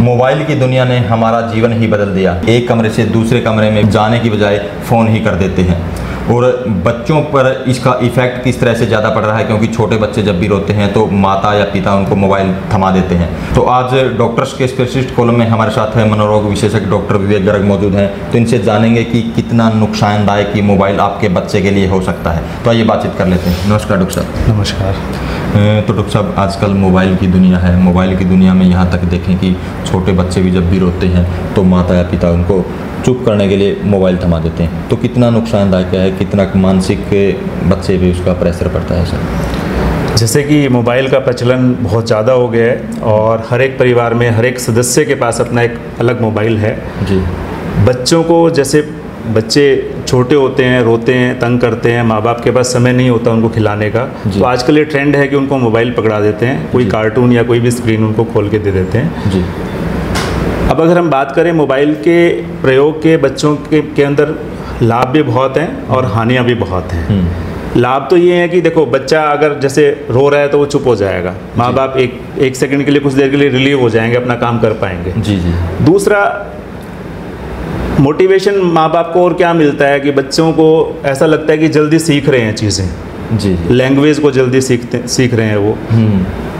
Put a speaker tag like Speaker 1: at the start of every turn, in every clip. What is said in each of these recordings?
Speaker 1: Mobile की दुनिया ने हमारा जीवन ही बदल दिया। एक कमरे से दूसरे कमरे में जाने की बजाय फ़ोन ही कर देते हैं। और बच्चों पर इसका इफ़ेक्ट किस तरह से ज़्यादा पड़ रहा है? क्योंकि छोटे बच्चे जब भी रोते हैं तो माता या पिता उनको मोबाइल थमा देते हैं। तो आज डॉक्टर्स के स्पेशलिस्ट कॉलम में हमारे साथ है मनोरोग विशेषज्ञ डॉक्टर विवेक गर्ग मौजूद हैं। तो इनसे जानेंगे कि कितना नुकसानदायक ये मोबाइल आपके बच्चे के लिए हो सकता है। तो आइए बातचीत कर लेते हैं। नमस्कार डॉक्टर साहब।
Speaker 2: नमस्कार।
Speaker 1: तो डॉक्टर साहब आजकल मोबाइल की दुनिया है। मोबाइल की दुनिया में यहाँ तक देखें कि छोटे बच्चे भी जब भी रोते हैं तो माता या पिता उनको चुप करने के लिए मोबाइल थमा देते हैं। तो कितना नुकसानदायक है कितना मानसिक बच्चे भी उसका प्रेशर पड़ता है सर?
Speaker 2: जैसे कि मोबाइल का प्रचलन बहुत ज़्यादा हो गया है और हर एक परिवार में हर एक सदस्य के पास अपना एक अलग मोबाइल है।
Speaker 1: जी।
Speaker 2: बच्चों को जैसे बच्चे छोटे होते हैं रोते हैं तंग करते हैं माँ बाप के पास समय नहीं होता उनको खिलाने का तो आजकल ये ट्रेंड है कि उनको मोबाइल पकड़ा देते हैं कोई कार्टून या कोई भी स्क्रीन उनको खोल के दे देते हैं।
Speaker 1: जी।
Speaker 2: अब अगर हम बात करें मोबाइल के प्रयोग के बच्चों के, के अंदर लाभ भी बहुत हैं और हानियाँ भी बहुत हैं।
Speaker 1: हम्म,
Speaker 2: लाभ तो ये है कि देखो बच्चा अगर जैसे रो रहा है तो वो चुप हो जाएगा। माँ बाप एक एक सेकंड के लिए कुछ देर के लिए रिलीव हो जाएँगे अपना काम कर पाएँगे।
Speaker 1: जी जी।
Speaker 2: दूसरा मोटिवेशन माँ बाप को और क्या मिलता है कि बच्चों को ऐसा लगता है कि जल्दी सीख रहे हैं चीज़ें।
Speaker 1: जी
Speaker 2: लैंग्वेज को जल्दी सीखते सीख रहे हैं वो।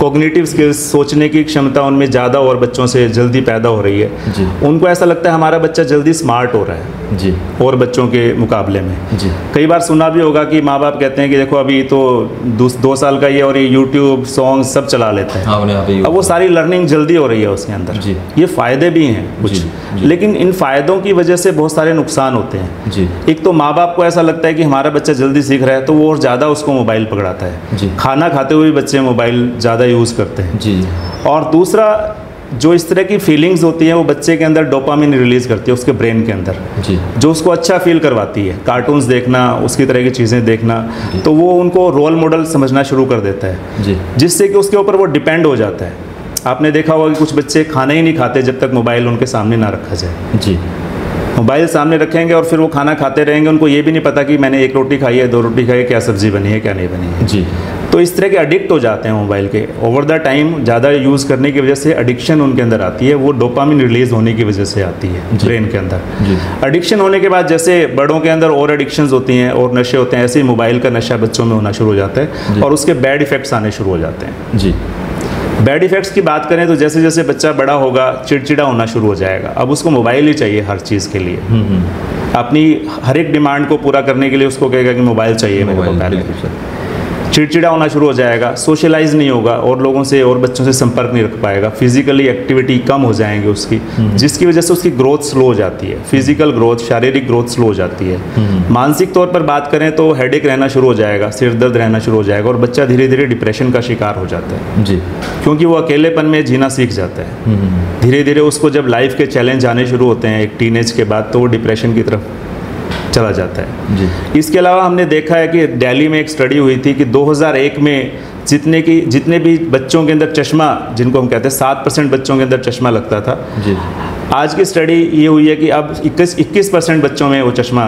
Speaker 2: कोग्नेटिव स्किल्स सोचने की क्षमता उनमें ज़्यादा और बच्चों से जल्दी पैदा हो रही है।
Speaker 1: जी।
Speaker 2: उनको ऐसा लगता है हमारा बच्चा जल्दी स्मार्ट हो रहा है।
Speaker 1: जी।
Speaker 2: और बच्चों के मुकाबले में।
Speaker 1: जी।
Speaker 2: कई बार सुना भी होगा कि माँ बाप कहते हैं कि देखो अभी तो दो, दो साल का ये और ये यूट्यूब सॉन्ग सब चला लेते हैं।
Speaker 1: हाँ
Speaker 2: अब वो सारी लर्निंग जल्दी हो रही है उसके अंदर।
Speaker 1: जी।
Speaker 2: ये फ़ायदे भी हैं कुछ।
Speaker 1: जी, जी।
Speaker 2: लेकिन इन फ़ायदों की वजह से बहुत सारे नुकसान होते हैं।
Speaker 1: जी।
Speaker 2: एक तो माँ बाप को ऐसा लगता है कि हमारा बच्चा जल्दी सीख रहा है तो वो और ज़्यादा उसको मोबाइल पकड़ाता है।
Speaker 1: जी।
Speaker 2: खाना खाते हुए बच्चे मोबाइल ज़्यादा यूज़ करते हैं।
Speaker 1: जी।
Speaker 2: और दूसरा जो इस तरह की फीलिंग्स होती हैं वो बच्चे के अंदर डोपामिन रिलीज़ करती है उसके ब्रेन के अंदर।
Speaker 1: जी।
Speaker 2: जो उसको अच्छा फील करवाती है कार्टून्स देखना उसकी तरह की चीज़ें देखना तो वो उनको रोल मॉडल समझना शुरू कर देता है।
Speaker 1: जी।
Speaker 2: जिससे कि उसके ऊपर वो डिपेंड हो जाता है। आपने देखा होगा कि कुछ बच्चे खाना ही नहीं खाते जब तक मोबाइल उनके सामने ना रखा जाए।
Speaker 1: जी।
Speaker 2: मोबाइल सामने रखेंगे और फिर वो खाना खाते रहेंगे उनको ये भी नहीं पता कि मैंने एक रोटी खाई है दो रोटी खाई है क्या सब्ज़ी बनी है क्या नहीं बनी है।
Speaker 1: जी।
Speaker 2: तो इस तरह के अडिक्ट हो जाते हैं मोबाइल के। ओवर द टाइम ज़्यादा यूज़ करने की वजह से एडिक्शन उनके अंदर आती है वो डोपामिन रिलीज़ होने की वजह से आती है ब्रेन के अंदर। एडिक्शन होने के बाद जैसे बड़ों के अंदर और एडिक्शंस होती हैं और नशे होते हैं ऐसे ही मोबाइल का नशा बच्चों में होना शुरू हो जाता है और उसके बैड इफ़ेक्ट्स आने शुरू हो जाते हैं।
Speaker 1: जी।
Speaker 2: बैड इफ़ेक्ट्स की बात करें तो जैसे जैसे बच्चा बड़ा होगा चिड़चिड़ा होना शुरू हो जाएगा। अब उसको मोबाइल ही चाहिए हर चीज़ के लिए।
Speaker 1: हम्म हम्म।
Speaker 2: अपनी हर एक डिमांड को पूरा करने के लिए उसको कहेगा कि मोबाइल चाहिए मेरे
Speaker 1: मोबाइल
Speaker 2: पहले। चिड़चिड़ा होना शुरू हो जाएगा सोशलाइज नहीं होगा और लोगों से और बच्चों से संपर्क नहीं रख पाएगा। फिजिकली एक्टिविटी कम हो जाएँगे उसकी जिसकी वजह से उसकी ग्रोथ स्लो हो जाती है। फ़िज़िकल ग्रोथ शारीरिक ग्रोथ स्लो हो जाती है। मानसिक तौर पर बात करें तो हेडेक रहना शुरू हो जाएगा सिर दर्द रहना शुरू हो जाएगा और बच्चा धीरे धीरे डिप्रेशन का शिकार हो जाता है।
Speaker 1: जी।
Speaker 2: क्योंकि वो अकेलेपन में जीना सीख जाता है।
Speaker 1: हम्म।
Speaker 2: धीरे धीरे उसको जब लाइफ के चैलेंज आने शुरू होते हैं एक टीनेज के बाद तो वो डिप्रेशन की तरफ़ चला जाता है।
Speaker 1: जी।
Speaker 2: इसके अलावा हमने देखा है कि दिल्ली में एक स्टडी हुई थी कि 2001 में जितने की जितने भी बच्चों के अंदर चश्मा जिनको हम कहते हैं सात परसेंट बच्चों के अंदर चश्मा लगता था।
Speaker 1: जी।
Speaker 2: आज की स्टडी ये हुई है कि अब 21 21 परसेंट बच्चों में वो चश्मा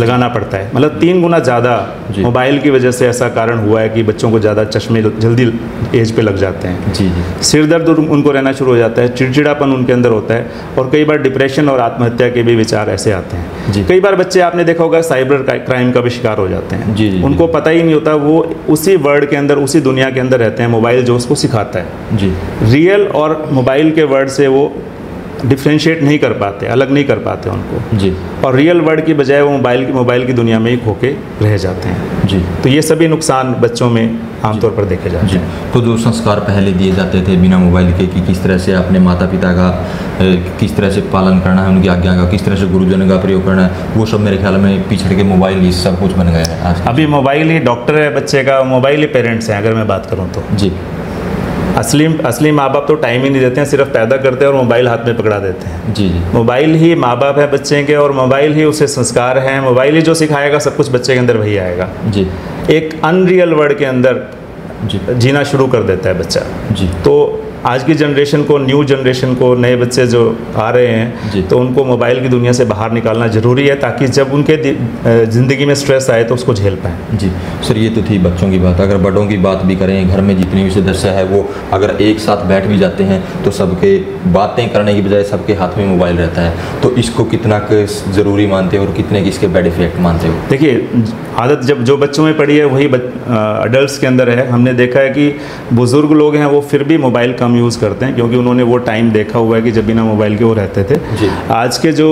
Speaker 2: लगाना पड़ता है। मतलब तीन गुना ज़्यादा मोबाइल की वजह से ऐसा कारण हुआ है कि बच्चों को ज़्यादा चश्मे जल्दी एज पे लग जाते हैं।
Speaker 1: जी जी।
Speaker 2: सिर दर्द उनको रहना शुरू हो जाता है चिड़चिड़ापन उनके अंदर होता है और कई बार डिप्रेशन और आत्महत्या के भी विचार ऐसे आते हैं।
Speaker 1: जी।
Speaker 2: कई बार बच्चे आपने देखा होगा साइबर क्राइम का भी शिकार हो जाते हैं।
Speaker 1: जी, जी, जी।
Speaker 2: उनको पता ही नहीं होता वो उसी वर्ड के अंदर उसी दुनिया के अंदर रहते हैं मोबाइल जो उसको सिखाता है।
Speaker 1: जी।
Speaker 2: रियल और मोबाइल के वर्ड से वो डिफ्रेंशिएट नहीं कर पाते अलग नहीं कर पाते उनको।
Speaker 1: जी।
Speaker 2: और रियल वर्ल्ड की बजाय वो मोबाइल की मोबाइल की दुनिया में ही खोके रह जाते हैं।
Speaker 1: जी।
Speaker 2: तो ये सभी नुकसान बच्चों में आमतौर पर देखे जाते
Speaker 1: जी।
Speaker 2: हैं।
Speaker 1: तो जो संस्कार पहले दिए जाते थे बिना मोबाइल के कि किस तरह से अपने माता पिता का किस तरह से पालन करना है उनकी आज्ञा का किस तरह से गुरुजन का प्रयोग करना है वो सब मेरे ख्याल में पिछड़ के मोबाइल ही सब कुछ बन गया है
Speaker 2: अभी मोबाइल ही डॉक्टर है बच्चे का मोबाइल ही पेरेंट्स हैं अगर मैं बात करूँ तो।
Speaker 1: जी।
Speaker 2: असली असली माँ बाप तो टाइम ही नहीं देते हैं सिर्फ़ पैदा करते हैं और मोबाइल हाथ में पकड़ा देते हैं।
Speaker 1: जी जी।
Speaker 2: मोबाइल ही माँ बाप है बच्चे के और मोबाइल ही उसे संस्कार हैं मोबाइल ही जो सिखाएगा सब कुछ बच्चे के अंदर वही आएगा।
Speaker 1: जी।
Speaker 2: एक अनरियल वर्ल्ड के अंदर
Speaker 1: जी।
Speaker 2: जीना शुरू कर देता है बच्चा।
Speaker 1: जी।
Speaker 2: तो आज की जनरेशन को न्यू जनरेशन को नए बच्चे जो आ रहे। हैं तो उनको मोबाइल की दुनिया से बाहर निकालना ज़रूरी है ताकि जब उनके ज़िंदगी में स्ट्रेस आए तो उसको झेल पाएँ।
Speaker 1: जी। सर ये तो थी बच्चों की बात। अगर बड़ों की बात भी करें घर में जितनी भी सदस्य है वो अगर एक साथ बैठ भी जाते हैं तो सबके बातें करने की बजाय सबके हाथ में मोबाइल रहता है। तो इसको कितना ज़रूरी मानते हो और कितने इसके बैड इफ़ेक्ट मानते हो?
Speaker 2: देखिए आदत जब जो बच्चों में पड़ी है वही अडल्ट के अंदर है। हमने देखा है कि बुज़ुर्ग लोग हैं वो फिर भी मोबाइल कम यूज़ करते हैं क्योंकि उन्होंने वो टाइम देखा हुआ है कि जब बिना मोबाइल के वो रहते थे। आज के जो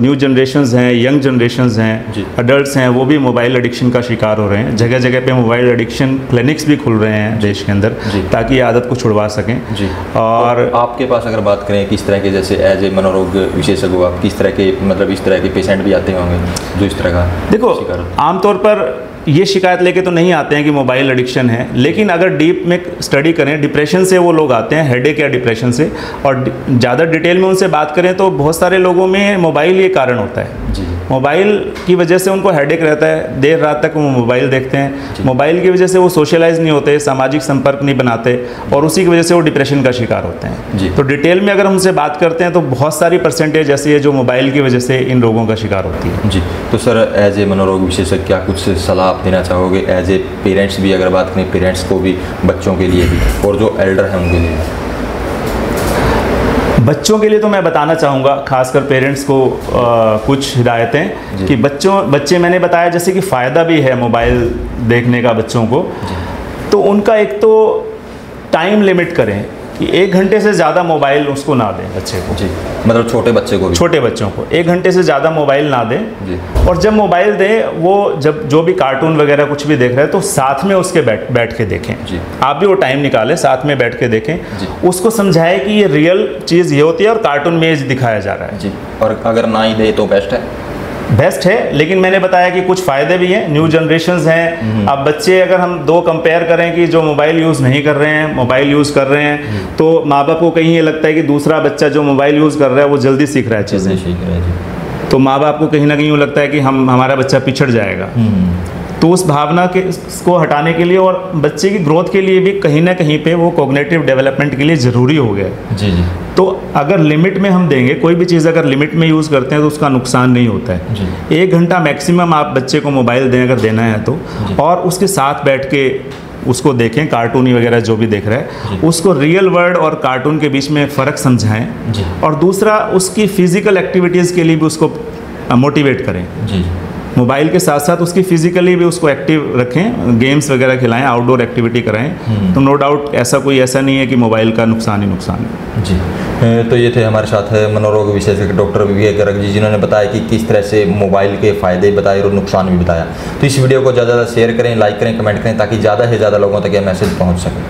Speaker 2: न्यू जनरेशन्स हैं यंग जनरेशन्स
Speaker 1: जी।
Speaker 2: हैं अडल्ट हैं वो भी मोबाइल एडिक्शन का शिकार हो रहे हैं। जगह जगह पे मोबाइल एडिक्शन क्लिनिक्स भी खुल रहे हैं देश के अंदर ताकि आदत को छुड़वा सकें। और
Speaker 1: तो आपके पास अगर बात करें किस तरह के जैसे एज ए मनोरोग विशेषज्ञ आप किस तरह के मतलब इस तरह के पेशेंट भी आते होंगे जो इस तरह का
Speaker 2: देखो आमतौर पर ये शिकायत लेके तो नहीं आते हैं कि मोबाइल एडिक्शन है, लेकिन अगर डीप में स्टडी करें, डिप्रेशन से वो लोग आते हैं, हेडेक या डिप्रेशन से, और ज़्यादा डिटेल में उनसे बात करें तो बहुत सारे लोगों में मोबाइल ये कारण होता है।
Speaker 1: जी।
Speaker 2: मोबाइल की वजह से उनको हेडेक रहता है देर रात तक वो मोबाइल देखते हैं। मोबाइल की वजह से वो सोशलाइज नहीं होते सामाजिक संपर्क नहीं बनाते और उसी की वजह से वो डिप्रेशन का शिकार होते हैं।
Speaker 1: जी।
Speaker 2: तो डिटेल में अगर हमसे बात करते हैं तो बहुत सारी परसेंटेज ऐसी है जो मोबाइल की वजह से इन रोगों का शिकार होती है।
Speaker 1: जी। तो सर एज ए मनोरोग विशेषज्ञ क्या कुछ सलाह आप देना चाहोगे? एज ए पेरेंट्स भी अगर बात करें पेरेंट्स को भी बच्चों के लिए भी और जो एल्डर हैं उनके लिए? भी?
Speaker 2: बच्चों के लिए तो मैं बताना चाहूँगा खासकर पेरेंट्स को आ, कुछ हिदायतें कि बच्चों बच्चे मैंने बताया जैसे कि फ़ायदा भी है मोबाइल देखने का बच्चों को। तो उनका एक तो टाइम लिमिट करें कि एक घंटे से ज़्यादा मोबाइल उसको ना दें बच्चे को।
Speaker 1: जी मतलब छोटे बच्चे को भी।
Speaker 2: छोटे बच्चों को। एक घंटे से ज़्यादा मोबाइल ना दें।
Speaker 1: जी।
Speaker 2: और जब मोबाइल दें वो जब जो भी कार्टून वगैरह कुछ भी देख रहे हैं तो साथ में उसके बैठ बैठ के देखें।
Speaker 1: जी।
Speaker 2: आप भी वो टाइम निकालें साथ में बैठ के देखें।
Speaker 1: जी।
Speaker 2: उसको समझाएँ कि ये रियल चीज़ ये होती है और कार्टून में दिखाया जा रहा है।
Speaker 1: जी। और अगर ना ही दे तो बेस्ट है।
Speaker 2: बेस्ट है लेकिन मैंने बताया कि कुछ फ़ायदे भी हैं न्यू जनरेशन हैं। अब बच्चे अगर हम दो कंपेयर करें कि जो मोबाइल यूज़ नहीं कर रहे हैं मोबाइल यूज़ कर रहे हैं तो माँ बाप को कहीं ये लगता है कि दूसरा बच्चा जो मोबाइल यूज़ कर रहा है वो जल्दी सीख रहा है चीज़ें। तो माँ बाप को कहीं ना कहीं यूँ लगता है कि हम हमारा बच्चा पिछड़ जाएगा। तो उस भावना के को हटाने के लिए और बच्चे की ग्रोथ के लिए भी कहीं ना कहीं पे वो कोग्नेटिव डेवलपमेंट के लिए ज़रूरी हो गया
Speaker 1: जी जी।
Speaker 2: तो अगर लिमिट में हम देंगे कोई भी चीज़ अगर लिमिट में यूज़ करते हैं तो उसका नुकसान नहीं होता है। एक घंटा मैक्सिमम आप बच्चे को मोबाइल दें अगर देना है तो। और उसके साथ बैठ के उसको देखें कार्टूनी वगैरह जो भी देख रहा है। उसको रियल वर्ल्ड और कार्टून के बीच में फ़र्क समझाएँ। और दूसरा उसकी फ़िज़िकल एक्टिविटीज़ के लिए भी उसको मोटिवेट करें। मोबाइल के साथ साथ उसकी फिजिकली भी उसको एक्टिव रखें गेम्स वगैरह खिलाएँ आउटडोर एक्टिविटी कराएँ तो नो डाउट ऐसा कोई ऐसा नहीं है कि मोबाइल का नुकसान ही नुकसान है।
Speaker 1: जी। तो ये थे हमारे साथ मनोरोग विशेषज्ञ डॉक्टर विवेक गर्ग जी जिन्होंने बताया कि किस तरह से मोबाइल के फ़ायदे बताए और नुकसान भी बताया। तो इस वीडियो को ज़्यादा से ज़्यादा शेयर करें लाइक करें कमेंट करें ताकि ज़्यादा से ज़्यादा लोगों तक यह मैसेज पहुँच सके।